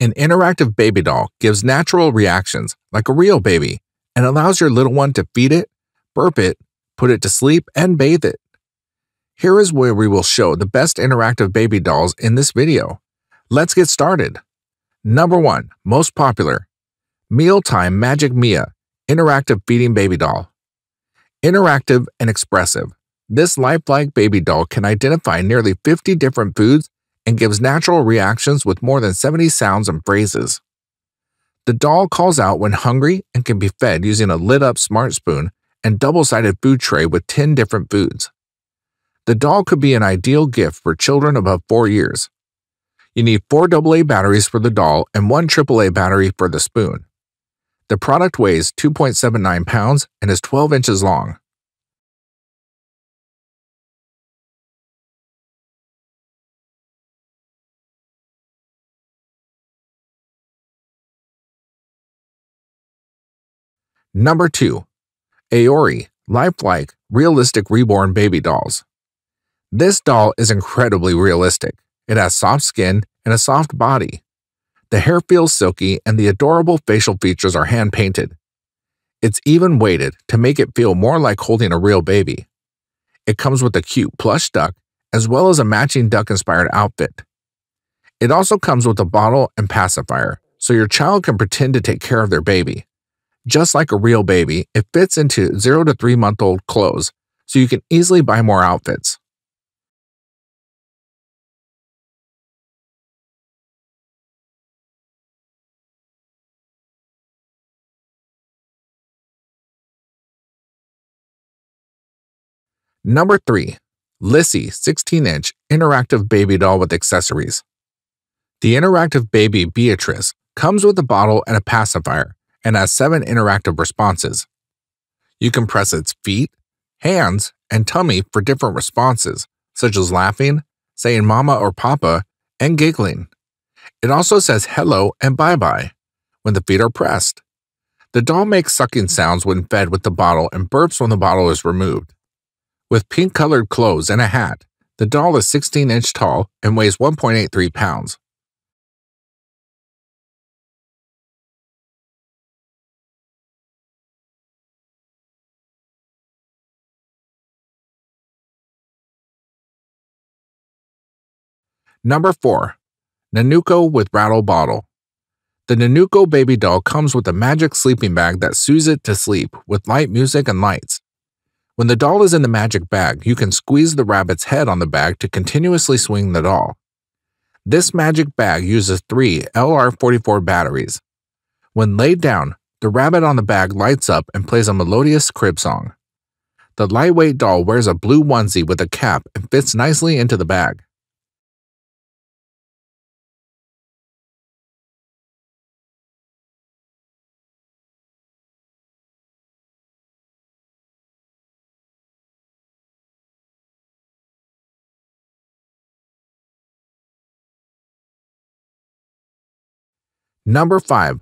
An interactive baby doll gives natural reactions like a real baby and allows your little one to feed it, burp it, put it to sleep, and bathe it. Here is where we will show the best interactive baby dolls in this video. Let's get started. Number 1. Most popular. Mealtime Magic Mia Interactive Feeding Baby Doll. Interactive and expressive. This lifelike baby doll can identify nearly 50 different foods and gives natural reactions with more than 70 sounds and phrases. The doll calls out when hungry and can be fed using a lit up smart spoon and double sided food tray with 10 different foods. The doll could be an ideal gift for children above 4 years. You need 4 AA batteries for the doll and 1 AAA battery for the spoon. The product weighs 2.79 pounds and is 12 inches long. Number 2. Aori Lifelike Realistic Reborn Baby Dolls. This doll is incredibly realistic. It has soft skin and a soft body. The hair feels silky and the adorable facial features are hand painted. It's even weighted to make it feel more like holding a real baby. It comes with a cute plush duck as well as a matching duck inspired outfit. It also comes with a bottle and pacifier so your child can pretend to take care of their baby. Just like a real baby, it fits into 0 to 3 month old clothes, so you can easily buy more outfits. Number 3. Lissi 16 inch interactive baby doll with accessories. The interactive baby Beatrice comes with a bottle and a pacifier and has seven interactive responses. You can press its feet, hands, and tummy for different responses, such as laughing, saying mama or papa, and giggling. It also says hello and bye bye when the feet are pressed. The doll makes sucking sounds when fed with the bottle and burps when the bottle is removed. With pink colored clothes and a hat, the doll is 16 inch tall and weighs 1.83 pounds. Number 4. Nenuco with Rattle Bottle. The Nenuco baby doll comes with a magic sleeping bag that soothes it to sleep with light music and lights. When the doll is in the magic bag, you can squeeze the rabbit's head on the bag to continuously swing the doll. This magic bag uses three LR44 batteries. When laid down, the rabbit on the bag lights up and plays a melodious crib song. The lightweight doll wears a blue onesie with a cap and fits nicely into the bag. Number 5.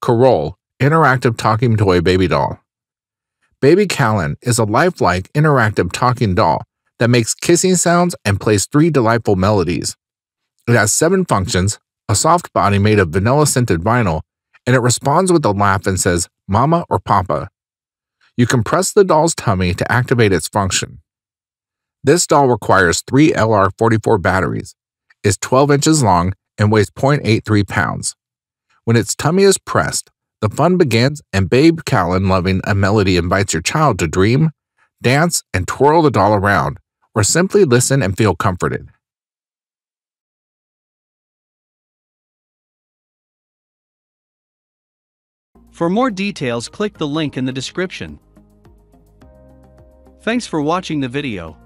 Corolle Interactive Talking Toy Baby Doll. Baby Calin is a lifelike interactive talking doll that makes kissing sounds and plays three delightful melodies. It has seven functions, a soft body made of vanilla scented vinyl, and it responds with a laugh and says, Mama or Papa. You can press the doll's tummy to activate its function. This doll requires three LR44 batteries, is 12 inches long, and weighs 0.83 pounds. When its tummy is pressed, the fun begins and Babe Calin loving a melody invites your child to dream, dance, and twirl the doll around, or simply listen and feel comforted. For more details click the link in the description. Thanks for watching the video.